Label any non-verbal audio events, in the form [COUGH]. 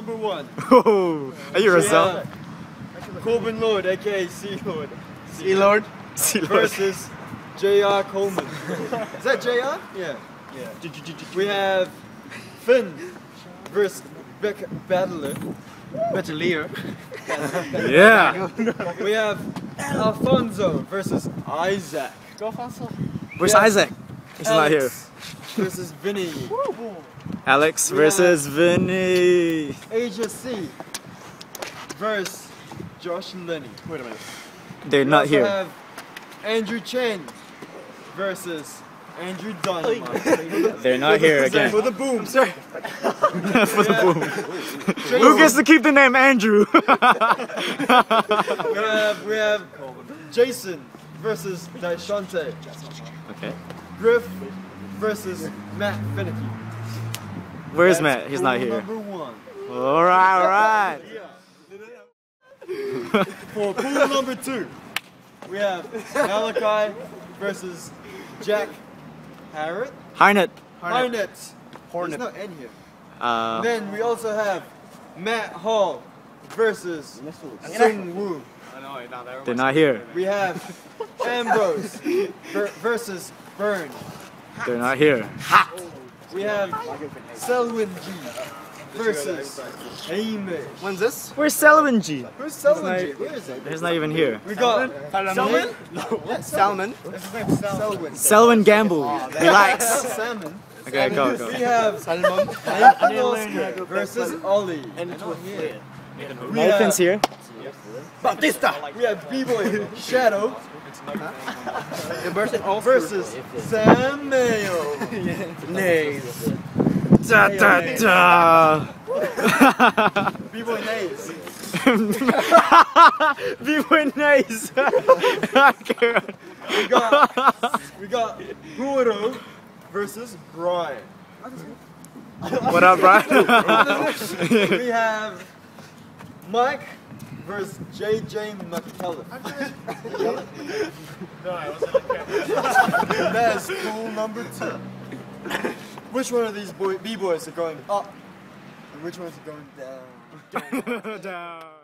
number one. [LAUGHS] Oh, are you We Roselle? have uh, Corbin Lord, aka Sea Lord, Sea Lord. See, Lord. versus J.R. Coleman. [LAUGHS] Is that J.R.? Yeah. Yeah. We have Finn versus Beck Battler. Battalier. [LAUGHS] Yeah. We have Alfonso versus Isaac. Go Alfonso. Where's Yeah. Isaac? He's not here. Versus Vinny. Alex versus Vinny. Asia C versus Josh and Lenny. Wait a minute. They're We not here. have Andrew Chen versus Andrew Dynamite. [LAUGHS] They're not here again. For the boom. sir. [LAUGHS] For the boom. Who gets to keep the name Andrew? [LAUGHS] We have, we have Jason versus Dashante. okay. Griff versus Matt Finicky. Where's That's Matt? He's not here. Number one. Alright, alright. [LAUGHS] For pool number two, we have Malachi versus Jack Harrod. Harnett. Harnett. Hornet. There's no N here. Uh, Then we also have Matt Hall versus Sung Woo. they're not here. We have [LAUGHS] Ambrose versus Burn. They're not here. We have Selwyn G versus Hamish. When's this? Where's Selwyn G? Who's Selwyn G? Where is it? He's not even here. We got Salmon? Salmon. Selwyn. Selwyn Gamble. Ah, Relax. Salmon. Okay, go, go. We have Salmon. Nathan Oscar versus Ollie. We Nathan's have, here. Bautista. we have B-Boy Shadow The version of versus Sam Mayo. [LAUGHS] Nays. Da da da. [LAUGHS] B-Boy Nays. [LAUGHS] B-boy nice. Okay. We got we got Huro versus Brian. what up, Brian? We have Mike versus JJ McKellar. and that's cool number two. Which one of these boy, B-boys are going up? And which ones are going down? [LAUGHS] Down. [LAUGHS] [LAUGHS]